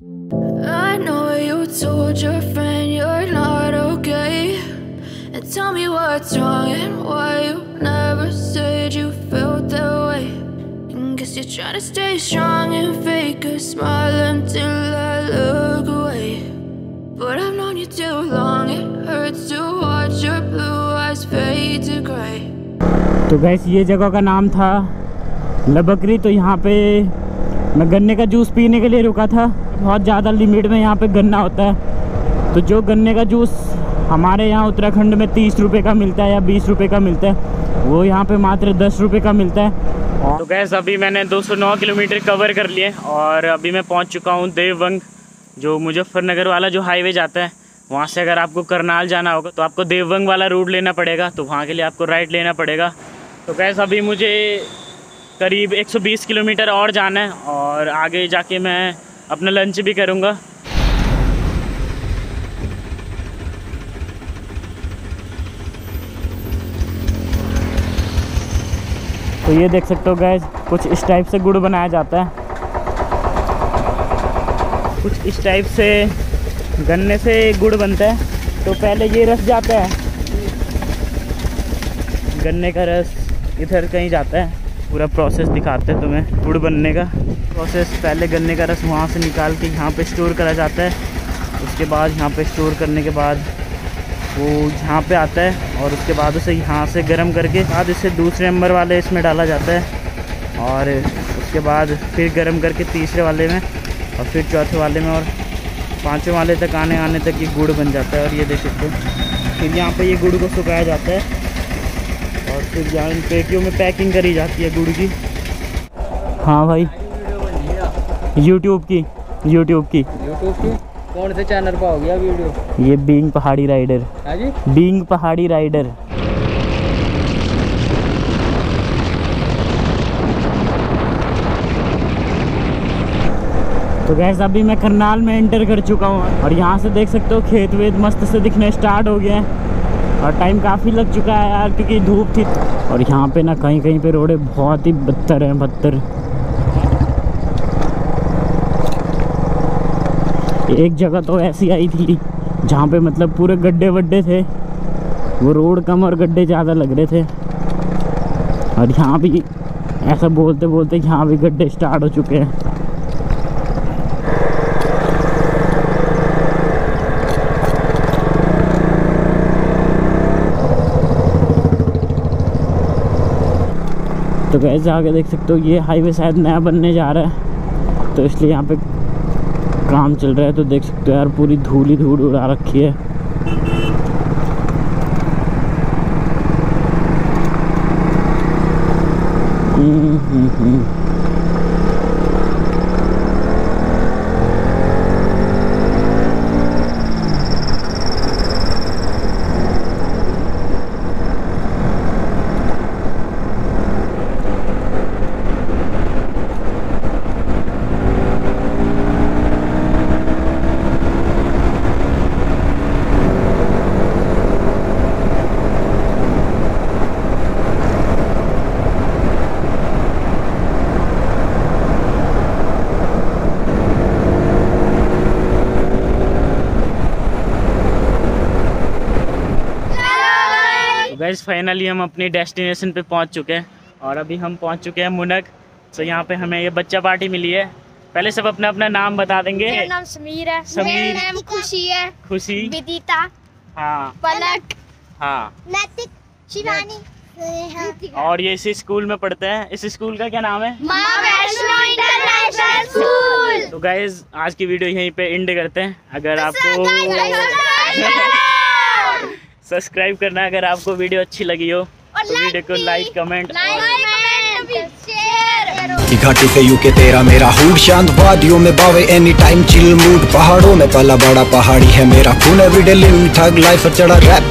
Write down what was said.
I know you told your friend you're not okay. And tell me what's wrong and why you never said you felt that way. And guess you're trying to stay strong and fake a smile until I look away. But I've known you too long, it hurts to watch your blue eyes fade to gray. तो gas ये जगह का नाम था लबकरी तो यहाँ पे मैं गन्ने का जूस पीने के लिए रुका था। बहुत ज़्यादा लिमिट में यहाँ पे गन्ना होता है। तो जो गन्ने का जूस हमारे यहाँ उत्तराखंड में तीस रुपये का मिलता है या बीस रुपये का मिलता है, वो यहाँ पे मात्र दस रुपये का मिलता है। तो गैस अभी मैंने 209 किलोमीटर कवर कर लिए और अभी मैं पहुँच चुका हूँ देवबंग, जो मुजफ्फरनगर वाला जो हाईवे जाता है, वहाँ से अगर आपको करनाल जाना होगा तो आपको देवबंग वाला रूट लेना पड़ेगा तो वहाँ के लिए आपको राइट लेना पड़ेगा। तो गैस अभी मुझे करीब 120 किलोमीटर और जाना है और आगे जाके मैं अपना लंच भी करूँगा। तो ये देख सकते हो गैस कुछ इस टाइप से गुड़ बनाया जाता है। कुछ इस टाइप से गन्ने से गुड़ बनता है। तो पहले ये रस जाता है। गन्ने का रस इधर कहीं जाता है। पूरा प्रोसेस दिखाते हैं तुम्हें, गुड़ बनने का। प्रोसेस पहले गन्ने का रस वहाँ से निकाल के यहाँ पे स्टोर करा जाता है। उसके बाद यहाँ पे स्टोर करने के बाद वो यहाँ पे आता है और उसके बाद उसे यहाँ से गर्म करके बाद इसे दूसरे नंबर वाले इसमें डाला जाता है। और उसके बाद फिर गर्म करके तीसरे वाले में और फिर चौथे वाले में और पाँचवें वाले तक आने आने तक ये गुड़ बन जाता है। और ये देख सकते हो, फिर यहाँ पर ये गुड़ को सुखाया जाता है। और फिर यहाँ इन पेटियों में पैकिंग करी जाती है गुड़ की। हाँ भाई। यूट्यूब की यूट्यूब की। यूट्यूब की? कौन से चैनल पर हो गया वीडियो ये बींग पहाड़ी राइडर जी? बींग पहाड़ी राइडर तो गैस अभी मैं करनाल में एंटर कर चुका हूँ और यहाँ से देख सकते हो खेत वेत मस्त से दिखने स्टार्ट हो गए हैं। और टाइम काफ़ी लग चुका है यार, क्योंकि धूप थी। और यहाँ पे ना कहीं कहीं पे रोडें बहुत ही बदतर हैं बदतर एक जगह तो ऐसी आई थी जहाँ पे मतलब पूरे गड्ढे वड्ढे थे। वो रोड कम और गड्ढे ज़्यादा लग रहे थे। और यहाँ भी ऐसा बोलते बोलते यहाँ भी गड्ढे स्टार्ट हो चुके हैं। तो कैसे आगे देख सकते हो ये हाईवे शायद नया बनने जा रहा है। तो इसलिए यहाँ पे काम चल रहा है। तो देख सकते हो यार पूरी धूल ही धूल उड़ा रखी है। हम्म, हम्म, हम्म। गैस फाइनली हम अपनी डेस्टिनेशन पे पहुँच चुके हैं और अभी हम पहुँच चुके हैं मुनक तो यहाँ पे हमें ये बच्चा पार्टी मिली है। पहले सब अपना अपना नाम बता देंगे। मेरा नाम समीर है। समीर। मेरा नाम खुशी है। खुशी। विदिता। हाँ। पलक। हाँ। नैतिक। शिवानी। और ये इसी स्कूल में पढ़ते हैं। इस स्कूल का क्या नाम है? International school. तो गाइज़ आज की वीडियो यहीं पे एंड करते हैं। अगर आपको सब्सक्राइब करना अगर आपको वीडियो अच्छी लगी हो तो वीडियो को लाइक कमेंट और घाटी पे यू के तेरा मेरा हूड शांत वादियों में बावे एनी टाइम चिल मूड पहाड़ों में पला बड़ा पहाड़ी है मेरा। खून एवरीडे लिव ठग लाइफ चढ़ा रैप